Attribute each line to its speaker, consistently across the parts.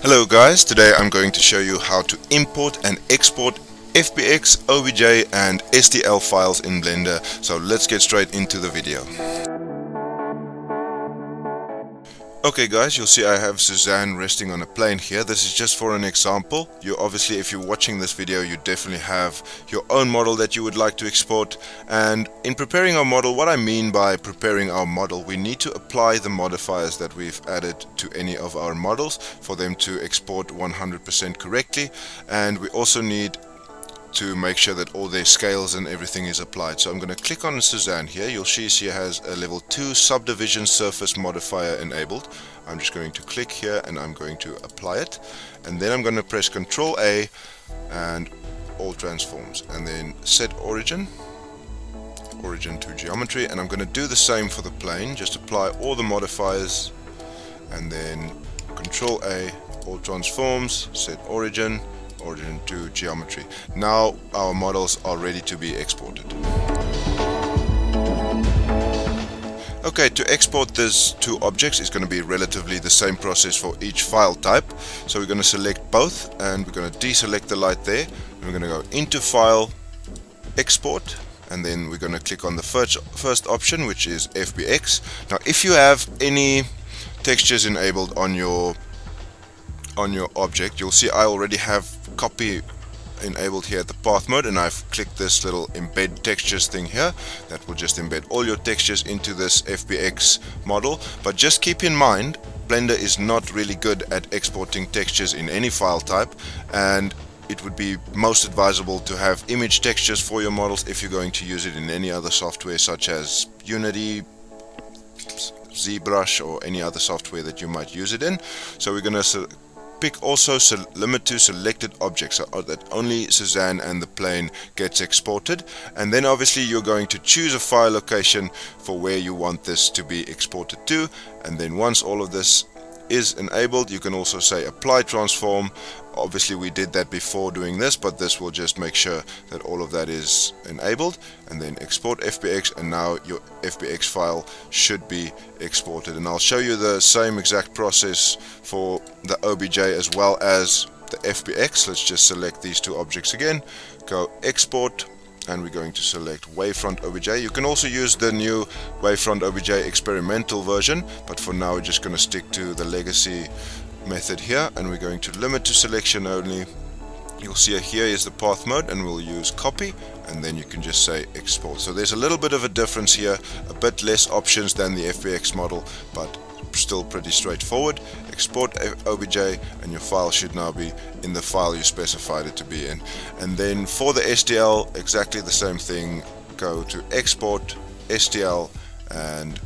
Speaker 1: Hello guys, today I'm going to show you how to import and export FBX, OBJ and STL files in Blender. So let's get straight into the video. Okay guys, you'll see I have Suzanne resting on a plane here. This is just for an example. You obviously, if you're watching this video, you definitely have your own model that you would like to export. And in preparing our model, what I mean by preparing our model, we need to apply the modifiers that we've added to any of our models for them to export 100% correctly. And we also need to make sure that all their scales and everything is applied. So I'm going to click on Suzanne here. You'll see she has a level 2 subdivision surface modifier enabled. I'm just going to click here and I'm going to apply it. And then I'm going to press Control A and all transforms. And then set origin, origin to geometry. And I'm going to do the same for the plane. Just apply all the modifiers and then Control A, all transforms, set origin, origin geometry. Now our models are ready to be exported. Okay, to export these two objects is going to be relatively the same process for each file type. So we're going to select both and we're going to deselect the light there. We're going to go into File, Export, and then we're going to click on the first, first option which is FBX. Now if you have any textures enabled on your on your object you'll see I already have copy enabled here at the path mode and I've clicked this little embed textures thing here that will just embed all your textures into this FBX model but just keep in mind Blender is not really good at exporting textures in any file type and it would be most advisable to have image textures for your models if you're going to use it in any other software such as Unity, ZBrush or any other software that you might use it in. So we're going to pick also limit to selected objects so that only Suzanne and the plane gets exported. And then obviously you're going to choose a file location for where you want this to be exported to. And then once all of this is enabled. You can also say apply transform. Obviously we did that before doing this but this will just make sure that all of that is enabled and then export FBX and now your FBX file should be exported. And I'll show you the same exact process for the OBJ as well as the FBX let's just select these two objects again. Go export and we're going to select Wavefront OBJ. You can also use the new Wavefront OBJ experimental version, but for now we're just going to stick to the legacy method here, and we're going to limit to selection only. You'll see here is the path mode, and we'll use copy, and then you can just say export. So there's a little bit of a difference here, a bit less options than the FBX model, but still pretty straightforward. Export OBJ and your file should now be in the file you specified it to be in. And then for the STL, exactly the same thing. Go to export STL and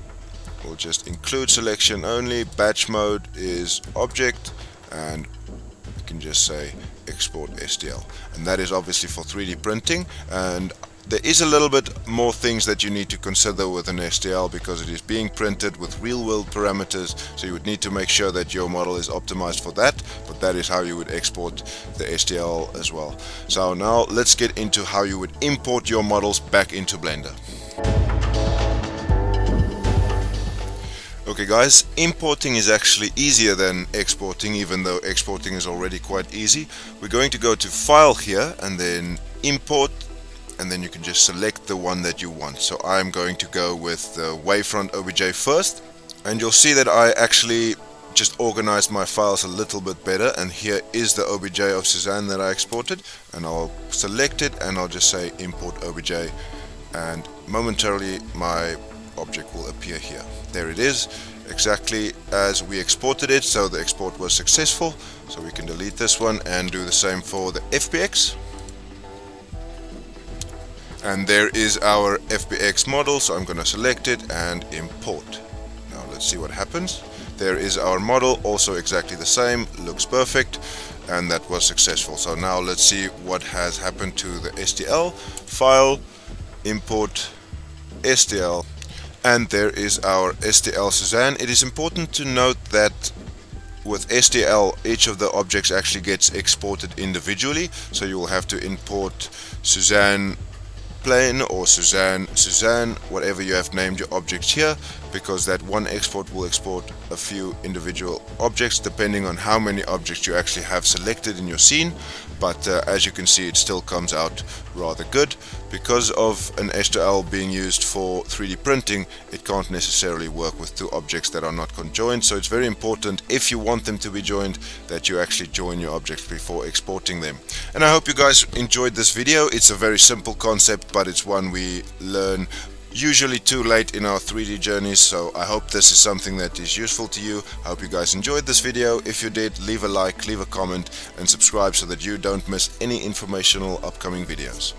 Speaker 1: we'll just include selection only. Batch mode is object and you can just say export STL. And that is obviously for 3D printing and there is a little bit more things that you need to consider with an STL because it is being printed with real-world parameters so you would need to make sure that your model is optimized for that but that is how you would export the STL as well. So now let's get into how you would import your models back into Blender. Okay guys, importing is actually easier than exporting even though exporting is already quite easy. We're going to go to file here and then import and then you can just select the one that you want. So I'm going to go with the Wavefront OBJ first and you'll see that I actually just organized my files a little bit better and here is the OBJ of Suzanne that I exported and I'll select it and I'll just say import OBJ and momentarily my object will appear here. There it is exactly as we exported it so the export was successful so we can delete this one and do the same for the FBX and there is our FBX model so I'm gonna select it and import. Now let's see what happens. There is our model also exactly the same looks perfect and that was successful. So now let's see what has happened to the STL file. Import STL and there is our STL Suzanne. It is important to note that with STL each of the objects actually gets exported individually. So you will have to import Suzanne plane or Suzanne, Suzanne, whatever you have named your object here, because that one export will export a few individual objects depending on how many objects you actually have selected in your scene. But uh, as you can see it still comes out rather good. Because of an STL being used for 3D printing it can't necessarily work with two objects that are not conjoined. So it's very important if you want them to be joined that you actually join your objects before exporting them. And I hope you guys enjoyed this video. It's a very simple concept but it's one we learn usually too late in our 3D journeys so I hope this is something that is useful to you. I hope you guys enjoyed this video. If you did leave a like leave a comment and subscribe so that you don't miss any informational upcoming videos